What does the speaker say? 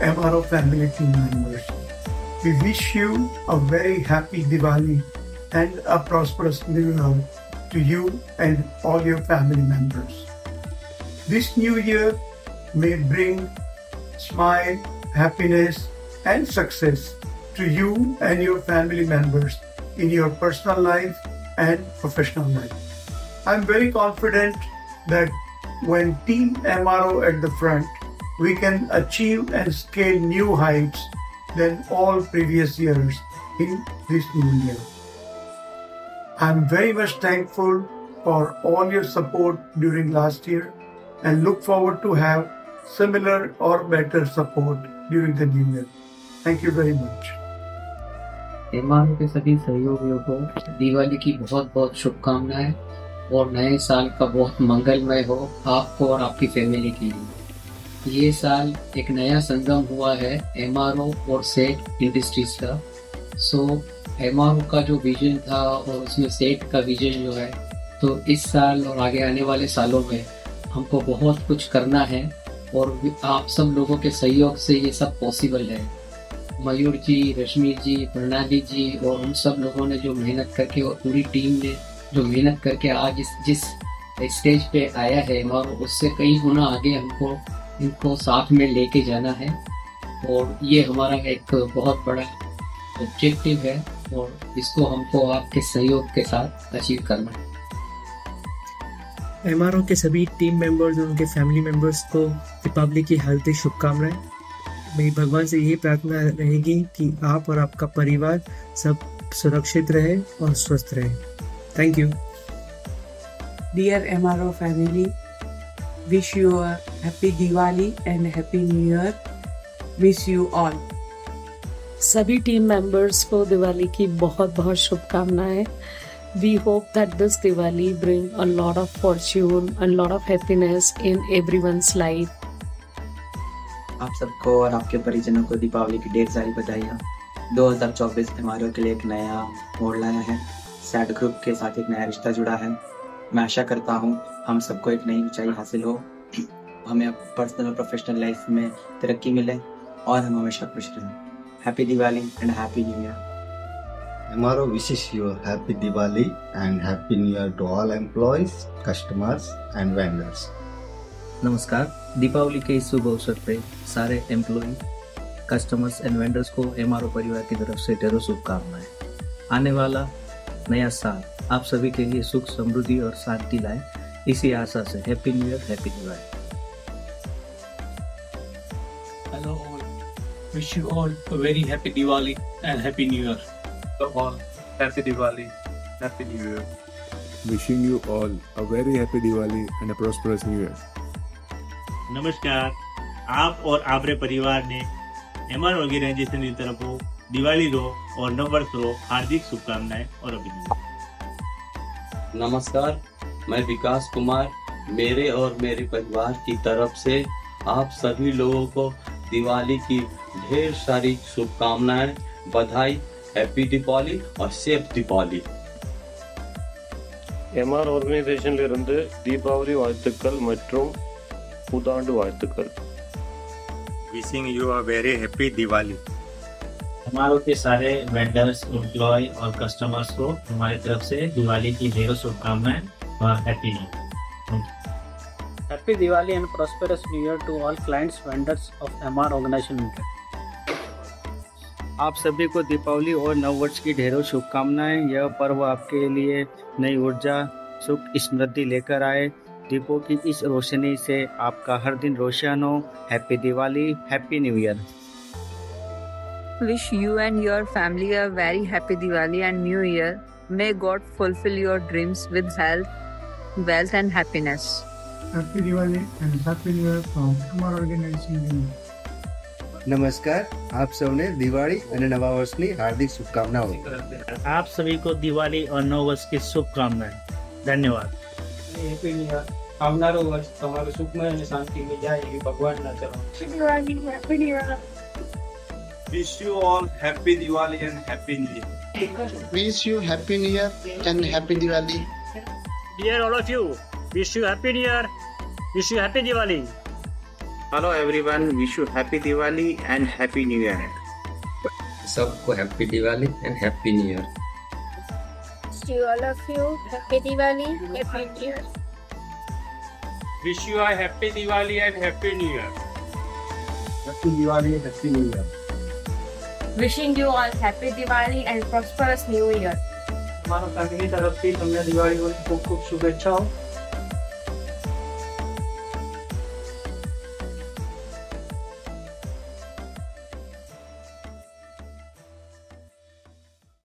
MRO family team members. We wish you a very happy Diwali and a prosperous new year to you and all your family members. This new year may bring smile, happiness, and success to you and your family members in your personal life and professional life. I'm very confident that when Team MRO at the front, we can achieve and scale new heights than all previous years in this new year. I'm very much thankful for all your support during last year and look forward to have similar or better support during the new year. Thank you very much. MRO के सभी सहयोगियों को दिवाली की बहुत बहुत शुभकामनाएं और नए साल का बहुत मंगलमय हो आपको और आपकी फैमिली के लिए ये साल एक नया संगम हुआ है एमआरओ और सेट इंडस्ट्रीज़ का। सो एमआरओ का जो विजन था और उसमें सेट का विजन जो है तो इस साल और आगे आने वाले सालों में हमको बहुत कुछ करना है और आप सब लोगों के सहयोग से ये सब पॉसिबल है। मयूर जी, रश्मि जी, प्रणाली जी और उन सब लोगों ने जो मेहनत करके और पूरी टीम ने जो मेहनत करके आज इस, जिस स्टेज पे आया है और उससे कई गुना आगे हमको इनको साथ में लेके जाना है। और ये हमारा एक बहुत बड़ा ऑब्जेक्टिव है और इसको हमको आपके सहयोग के साथ अचीव करना है। एमआरओ के सभी टीम मेंबर्स और उनके फैमिली मेंबर्स को दीपावली की हार्दिक शुभकामनाएँ। मेरी भगवान से यही प्रार्थना रहेगी कि आप और आपका परिवार सब सुरक्षित रहे और स्वस्थ रहे। Thank you dear M R O family wish you a happy Diwali and happy new year wish you all सभी टीम मेंबर्स को दिवाली की बहुत बहुत शुभकामनाएँ। We hope that this Diwali bring a lot of fortune a lot of happiness in everyone's life आप सबको और आपके परिजनों को दीपावली की ढेर सारी बधाइयाँ 2024 हमारे के लिए एक नया मोड़ लाया है। सैड ग्रुप के साथ एक नया रिश्ता जुड़ा है। मैं आशा करता हूँ हम सबको एक नई ऊंचाई हासिल हो। हमें पर्सनल और प्रोफेशनल लाइफ में तरक्की मिले और हम हमेशा खुश रहें। Happy Diwali and happy new year wishes you a happy Diwali and happy New Year to all employees, customers and vendors. नमस्कार दीपावली के इस शुभ अवसर पे सारे एम्प्लॉय कस्टमर्स एंड वेंडर्स को एम परिवार की तरफ़ से ढेरों शुभकामनाएँ। आने वाला नया साल आप सभी के लिए सुख समृद्धि और शांति लाए। इसी आशा से happy new year happy hello all wish you a very happy Diwali and happy new year all happy Diwali happy new year wishing you all a very happy Diwali and a prosperous new year नमस्कार। आप और आपरे परिवार ने MR organisation की तरफ़ दिवाली रो और नववर्ष रो हार्दिक शुभकामनाएँ और अभिनंदन। नमस्कार मैं विकास कुमार मेरे और मेरे परिवार की तरफ से आप सभी लोगों को दिवाली की ढेर सारी शुभकामनाएं बधाई हैप्पी दीपावली और सेफ दीपावली எம்ஆர் ஆர்கனைசேஷன்லிருந்து தீபாவளி வாழ்த்துக்கள் மற்றும் புத்தாண்டு வாழ்த்துக்கள் wishing you a very happy Diwali हमारों के सारे वेंडर्स एम्प्लॉय और कस्टमर्स को हमारी तरफ़ से दिवाली की ढेरों शुभकामनाएँ और happy new Happy Diwali and prosperous New Year to all clients, vendors of MR Organization Limited. आप सभी को दीपावली और नव वर्ष की ढेरों शुभकामनाएँ। यह पर्व आपके लिए नई ऊर्जा सुख समृद्धि लेकर आए। दीपों की इस रोशनी से आपका हर दिन रोशन हो। Happy Diwali happy new year Wish you and your family a very happy Diwali and New Year. May God fulfill your dreams with health, wealth, and happiness. Happy Diwali and Happy New Year from MR Organization. નમસ્કાર આપ સૌને દિવાળી અને નવા વર્ષની હાર્દિક શુભકામનાઓ आप सभी को दिवाली और नव वर्ष की शुभकामनाएं धन्यवाद હેપી ન્યુ યર આવનારો વર્ષ તમારું સુખમય અને શાંતિમય જાય એવી ભગવાનના ચરણ Happy New Year. Wish you all happy Diwali and happy New Year. Wish you Happy New Year and Happy Diwali. Dear all of you, wish you happy new year, wish you happy Diwali. Hello everyone wish you happy Diwali and happy new year सबको happy Diwali and happy new year to all of you. Happy Diwali, Happy New Year. Wish you a happy Diwali and happy New Year. Happy Diwali, Happy New Year. Wishing you all Happy Diwali and prosperous New Year. અમારા family તરફથી તમને દિવાળીની ખૂબ ખૂબ શુભેચ્છાઓ